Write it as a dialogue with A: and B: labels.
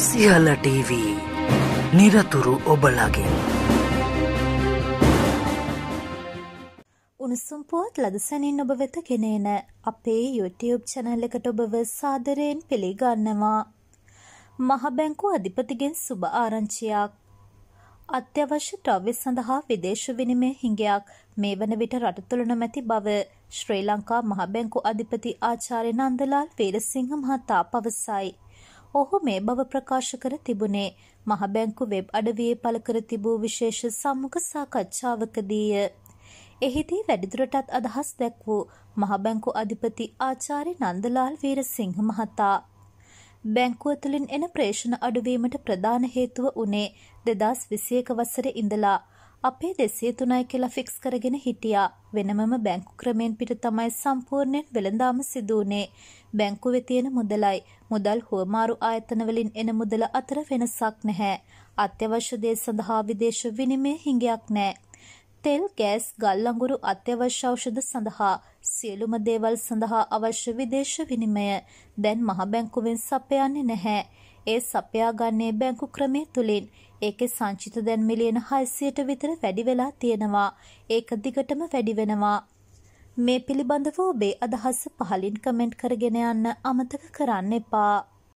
A: සියල්ල TV නිරතුරු ඔබලගේ
B: උණුසුම් පුවත් ලදසනින් ඔබ වෙත ගෙනේන අපේ YouTube චැනල් එකට ඔබව සාදරයෙන් පිළිගන්නවා. මහබැංකු අධිපතිගෙන් සුභ ආරංචියක්. අත්‍යවශ්‍ය ද්‍රව්‍ය සඳහා විදේශ විනිමය හිඟයක් මේ වන විට රට තුළ නොමැති බව ශ්‍රී ලංකා මහබැංකු අධිපති ආචාර්ය නන්දලාල් වීරසිංහ මහතා පවසයි. ඔහු මේ බව ප්‍රකාශ කර තිබුණේ මහබැංකු වෙබ් අඩවියේ පළ කර තිබූ විශේෂ සම්මුඛ සාකච්ඡාවකදීය. එහිදී වැඩිදුරටත් අදහස් දැක් වූ මහබැංකු අධිපති ආචාර්ය නන්දලාල් වීරසිංහ මහතා. බැංකුව තුළින් එන ප්‍රේෂණ අඩුවීමට ප්‍රධාන හේතුව වනේ දෙදස් විසියක වසර ඉඳලා අපේ දෙසිය තුනයි කියලා ෆික්ස් කරගෙන හිටියා. වෙනමම බැංකු ක්‍රමෙන් පිට තමයි සම්පූර්ණයෙන් වෙළඳාම සිදුවනේ. බැංකුවේ තියෙන මුදලයි මුදල් හුවමාරු ආයතනවලින් එන මුදල අතර වෙනසක් නැහැ. අත්‍යවශ්‍ය දේ සඳහා විදේශ විනිමය හිඟයක් නැහැ. තෙල් ගෑස් ගල් අඟුරු අත්‍යවශ්‍ය ඖෂධ සඳහා සියලුම දේවල් සඳහා අවශ්‍ය විදේශ විනිමය දැන් මහ බැංකුවෙන් සපයන්නේ නැහැ. ඒ සපයා ගන්නේ බැංකු ක්‍රමය තුලින්. ඒකේ සංචිත දැන් මිලියන 600ට විතර වැඩි වෙලා තියෙනවා. ඒක දිගටම වැඩි වෙනවා. මේ පිළිබඳව ඔබේ අදහස පහලින් කමෙන්ට් කරගෙන යන්න අමතක කරන්න එපා.